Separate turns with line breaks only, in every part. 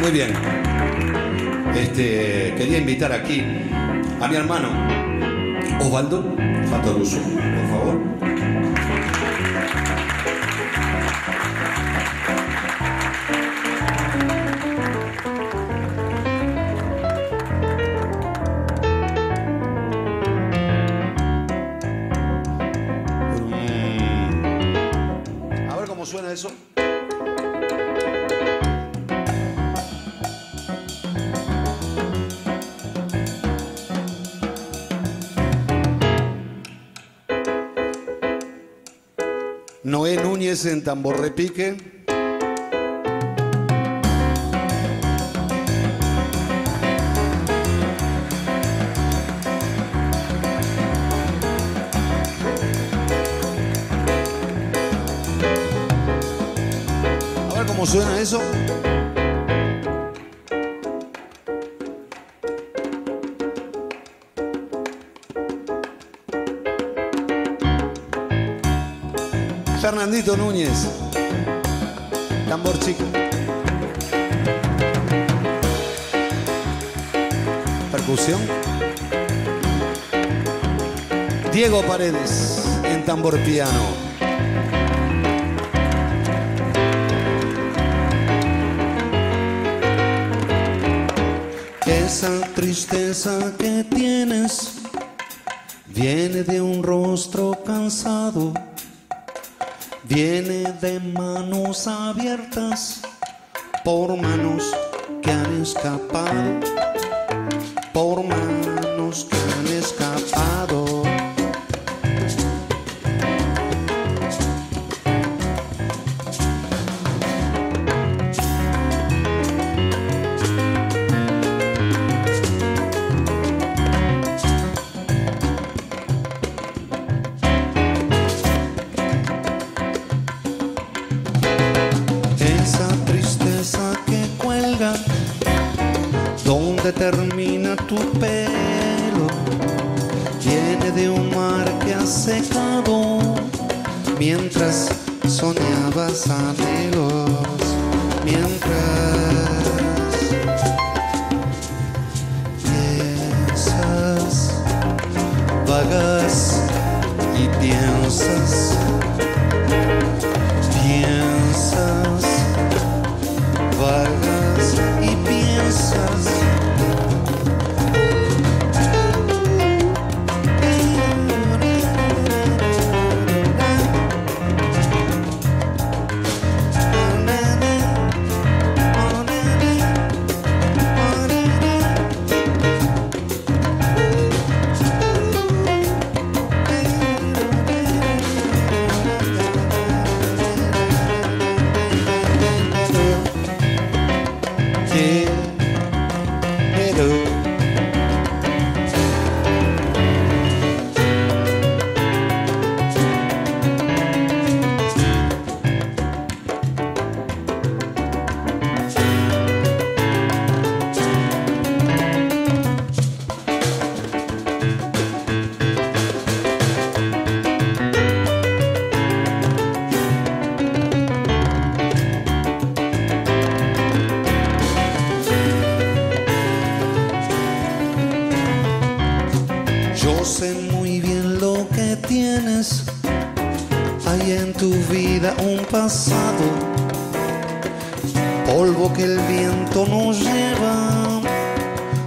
Muy bien. Este, quería invitar aquí a mi hermano Osvaldo Fatoruso, por favor. Mm. A cómo suena eso. Noé Núñez en tambor repique. Cómo suena eso. Fernandito Núñez, tambor chico. Percusión. Diego Paredes en tambor piano.
Esa tristeza que tienes viene de un rostro cansado, viene de manos abiertas por manos que han escapado, por manos donde termina tu pelo, viene de un mar que ha secado, mientras soñabas anhelos, mientras piensas, vagas y piensas un pasado, polvo que el viento nos lleva.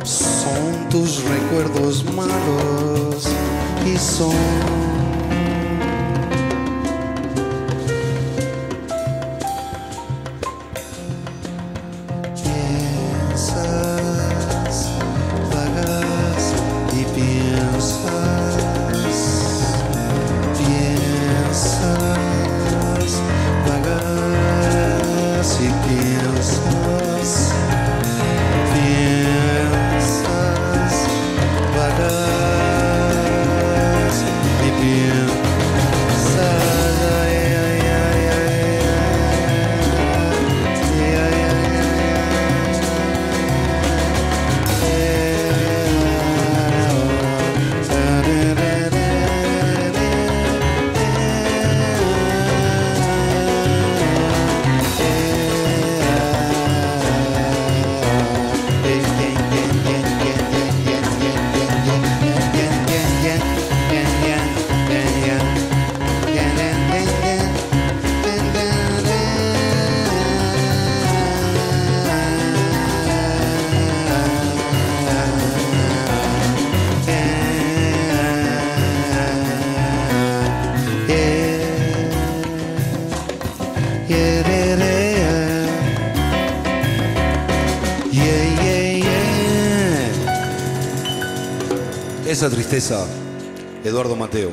Son tus recuerdos malos y son
esa tristeza, Eduardo Mateo.